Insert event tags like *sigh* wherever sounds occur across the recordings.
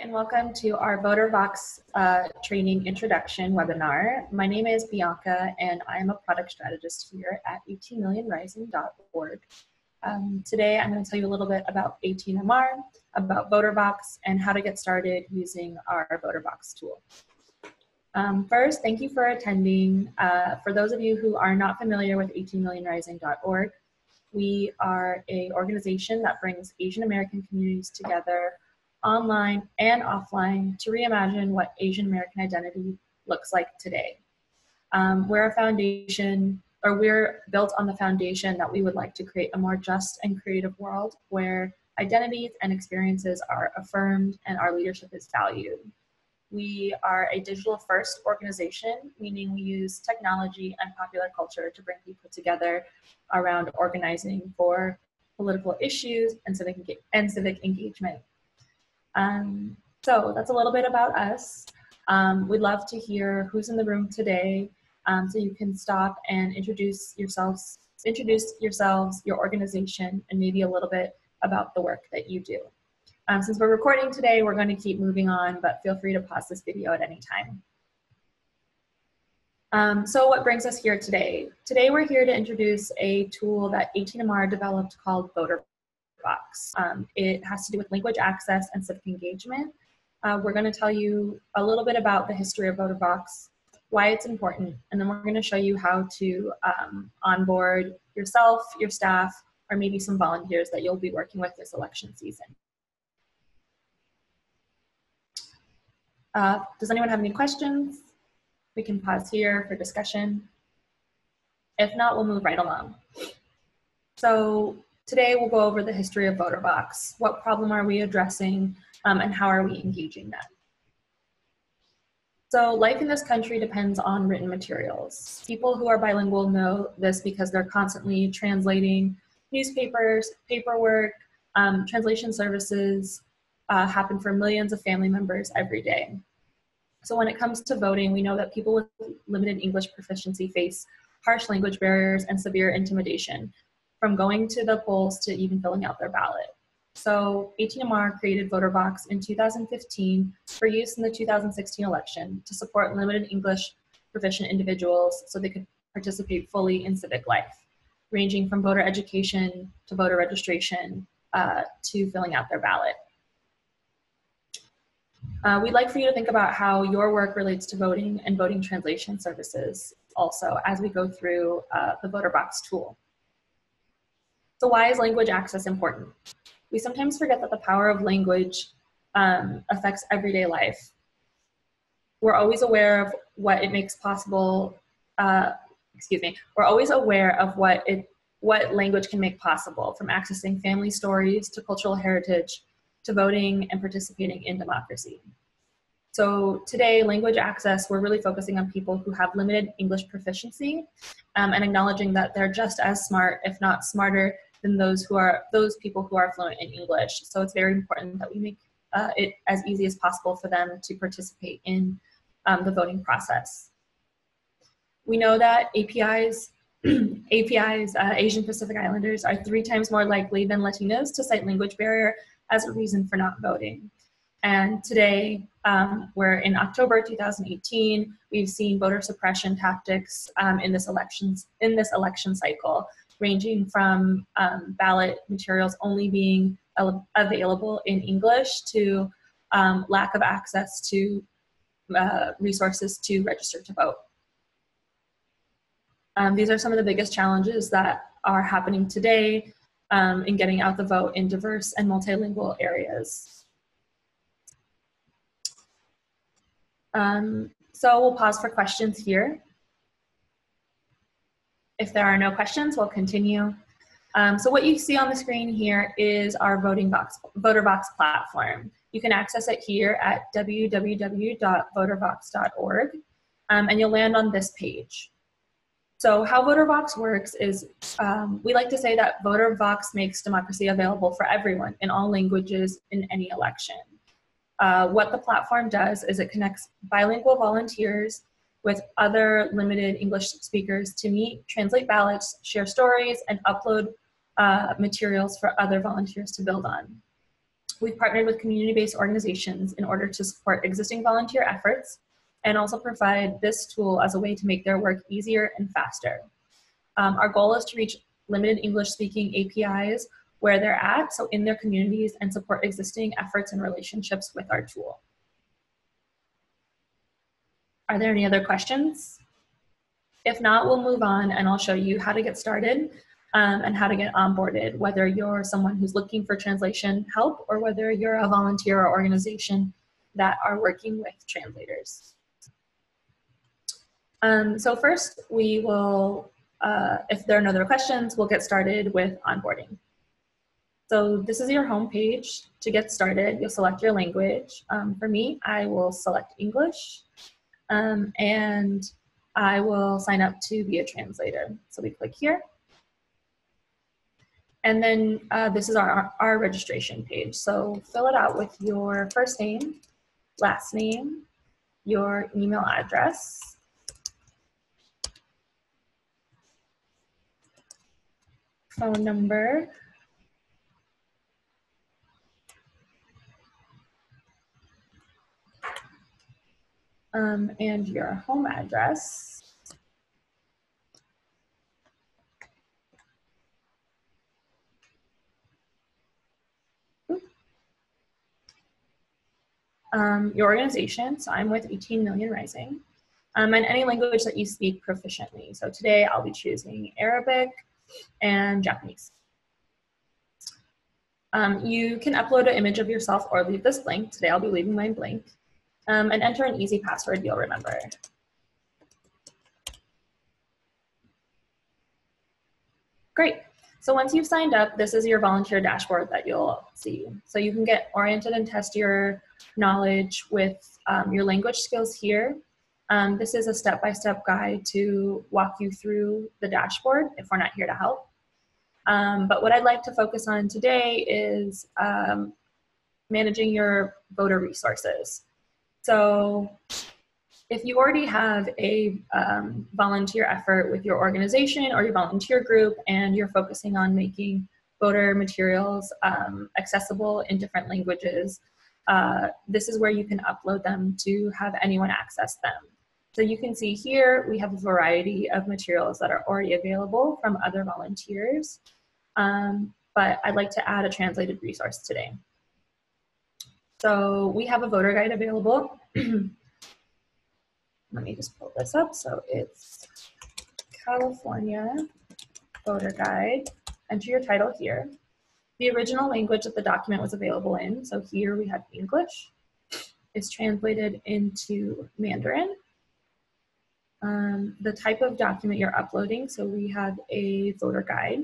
and welcome to our VoterVox uh, training introduction webinar. My name is Bianca and I am a product strategist here at 18millionrising.org. Um, today I'm going to tell you a little bit about 18MR, about VoterVox, and how to get started using our VoterVox tool. Um, first, thank you for attending. Uh, for those of you who are not familiar with 18millionrising.org, we are a organization that brings Asian American communities together online and offline to reimagine what Asian American identity looks like today. Um, we're a foundation, or we're built on the foundation that we would like to create a more just and creative world where identities and experiences are affirmed and our leadership is valued. We are a digital first organization, meaning we use technology and popular culture to bring people together around organizing for political issues and civic, and civic engagement. Um, so that's a little bit about us. Um, we'd love to hear who's in the room today, um, so you can stop and introduce yourselves, introduce yourselves, your organization, and maybe a little bit about the work that you do. Um, since we're recording today, we're going to keep moving on, but feel free to pause this video at any time. Um, so what brings us here today? Today we're here to introduce a tool that 18MR developed called Voter Vox. Um, it has to do with language access and civic engagement. Uh, we're going to tell you a little bit about the history of VoterVox, why it's important, and then we're going to show you how to um, onboard yourself, your staff, or maybe some volunteers that you'll be working with this election season. Uh, does anyone have any questions? We can pause here for discussion. If not, we'll move right along. So Today we'll go over the history of VoterVox. What problem are we addressing um, and how are we engaging that? So life in this country depends on written materials. People who are bilingual know this because they're constantly translating newspapers, paperwork, um, translation services uh, happen for millions of family members every day. So when it comes to voting, we know that people with limited English proficiency face harsh language barriers and severe intimidation, from going to the polls to even filling out their ballot. So 18MR created VoterVox in 2015 for use in the 2016 election to support limited English proficient individuals so they could participate fully in civic life, ranging from voter education to voter registration uh, to filling out their ballot. Uh, we'd like for you to think about how your work relates to voting and voting translation services also as we go through uh, the VoterVox tool. So why is language access important? We sometimes forget that the power of language um, affects everyday life. We're always aware of what it makes possible, uh, excuse me, we're always aware of what it what language can make possible, from accessing family stories to cultural heritage to voting and participating in democracy. So today, language access, we're really focusing on people who have limited English proficiency um, and acknowledging that they're just as smart, if not smarter, than those who are those people who are fluent in English. So it's very important that we make uh, it as easy as possible for them to participate in um, the voting process. We know that APIs, APIs, *clears throat* uh, Asian Pacific Islanders, are three times more likely than Latinos to cite language barrier as a reason for not voting. And today, um, we're in October 2018. We've seen voter suppression tactics um, in this elections in this election cycle ranging from um, ballot materials only being available in English to um, lack of access to uh, resources to register to vote. Um, these are some of the biggest challenges that are happening today um, in getting out the vote in diverse and multilingual areas. Um, so we'll pause for questions here. If there are no questions, we'll continue. Um, so what you see on the screen here is our voting box, VoterVox platform. You can access it here at www.votervox.org, um, and you'll land on this page. So how VoterVox works is um, we like to say that VoterVox makes democracy available for everyone in all languages in any election. Uh, what the platform does is it connects bilingual volunteers with other limited English speakers to meet, translate ballots, share stories, and upload uh, materials for other volunteers to build on. We've partnered with community-based organizations in order to support existing volunteer efforts and also provide this tool as a way to make their work easier and faster. Um, our goal is to reach limited English-speaking APIs where they're at, so in their communities, and support existing efforts and relationships with our tool. Are there any other questions? If not, we'll move on and I'll show you how to get started um, and how to get onboarded, whether you're someone who's looking for translation help or whether you're a volunteer or organization that are working with translators. Um, so first, we will, uh, if there are no other questions, we'll get started with onboarding. So this is your home page. To get started, you'll select your language. Um, for me, I will select English, um, and I will sign up to be a translator. So we click here. And then uh, this is our, our registration page. So fill it out with your first name, last name, your email address, phone number, um, and your home address. um, your organization. So I'm with 18 Million Rising. Um, and any language that you speak proficiently. So today I'll be choosing Arabic and Japanese. Um, you can upload an image of yourself or leave this blank. Today I'll be leaving mine blank. Um, and enter an easy password you'll remember. Great. So once you've signed up, this is your volunteer dashboard that you'll see. So you can get oriented and test your knowledge with um, your language skills here. Um, this is a step-by-step -step guide to walk you through the dashboard if we're not here to help. Um, but what I'd like to focus on today is um, managing your voter resources. So if you already have a um, volunteer effort with your organization or your volunteer group and you're focusing on making voter materials um, accessible in different languages, uh, this is where you can upload them to have anyone access them. So you can see here, we have a variety of materials that are already available from other volunteers, um, but I'd like to add a translated resource today. So we have a voter guide available. *clears throat* Let me just pull this up. So it's California voter guide. Enter your title here the original language that the document was available in. So here we have English. It's translated into Mandarin. Um, the type of document you're uploading. So we have a voter guide.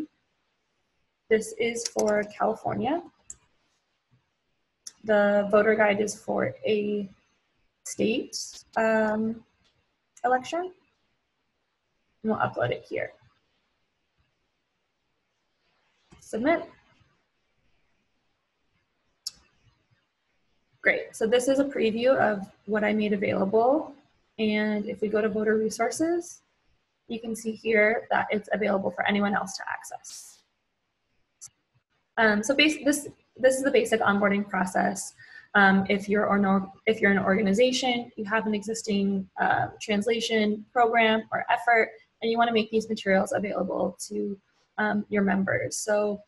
This is for California. The voter guide is for a state um, election. And we'll upload it here. Submit. Great, so this is a preview of what I made available. And if we go to voter resources, you can see here that it's available for anyone else to access. Um, so this, this is the basic onboarding process. Um, if, you're or if you're an organization, you have an existing uh, translation program or effort, and you wanna make these materials available to um, your members. So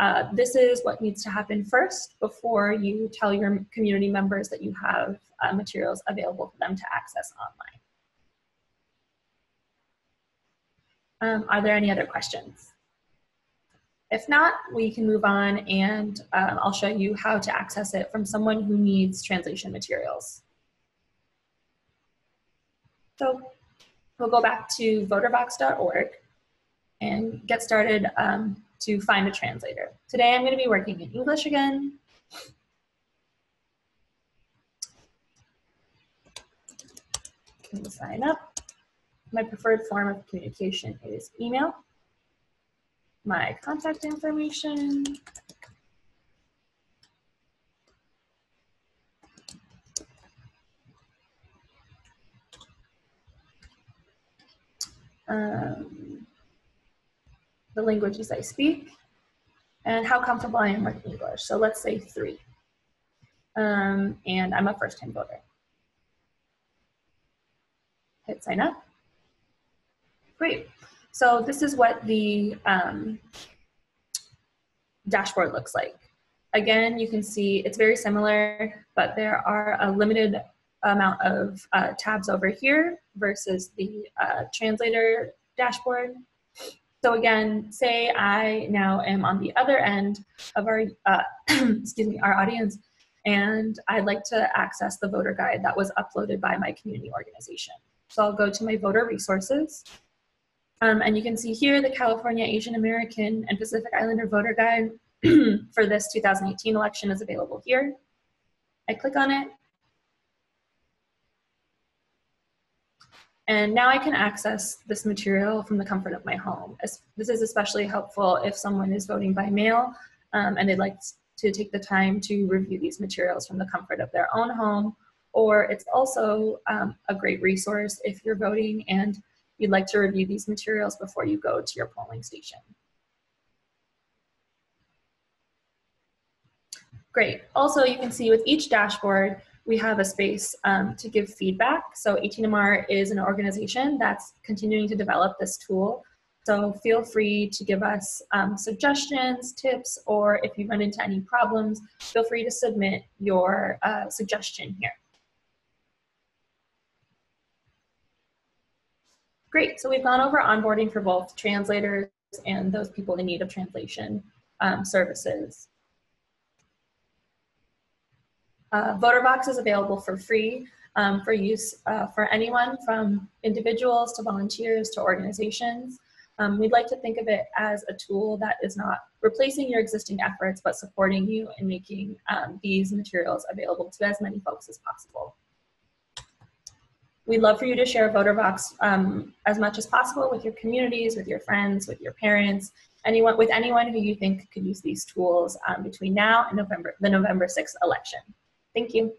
uh, this is what needs to happen first before you tell your community members that you have uh, materials available for them to access online. Um, are there any other questions? If not, we can move on and um, I'll show you how to access it from someone who needs translation materials. So we'll go back to votervox.org and get started um, to find a translator. Today I'm going to be working in English again. Can sign up. My preferred form of communication is email. My contact information. Um, the languages I speak, and how comfortable I am with English. So let's say three. um, and I'm a first time voter. Hit sign up. Great. So this is what the um, dashboard looks like. Again, you can see it's very similar, but there are a limited amount of uh, tabs over here versus the uh, translator dashboard. So again, say I now am on the other end of our, uh, *clears throat* excuse me, our audience, and I'd like to access the voter guide that was uploaded by my community organization. So I'll go to my voter resources, um, and you can see here the California Asian American and Pacific Islander voter guide *clears throat* for this 2018 election is available here. I click on it, And now I can access this material from the comfort of my home. This is especially helpful if someone is voting by mail um, and they'd like to take the time to review these materials from the comfort of their own home. Or it's also um, a great resource if you're voting and you'd like to review these materials before you go to your polling station. Great. Also, you can see with each dashboard, we have a space um, to give feedback. So 18MR is an organization that's continuing to develop this tool. So feel free to give us um, suggestions, tips, or if you run into any problems, feel free to submit your uh, suggestion here. Great, so we've gone over onboarding for both translators and those people in need of translation um, services. Uh, VoterVox is available for free um, for use uh, for anyone from individuals to volunteers to organizations. Um, we'd like to think of it as a tool that is not replacing your existing efforts, but supporting you in making um, these materials available to as many folks as possible. We'd love for you to share VoterVox um, as much as possible with your communities, with your friends, with your parents, anyone, with anyone who you think could use these tools um, between now and November, the November 6th election. Thank you.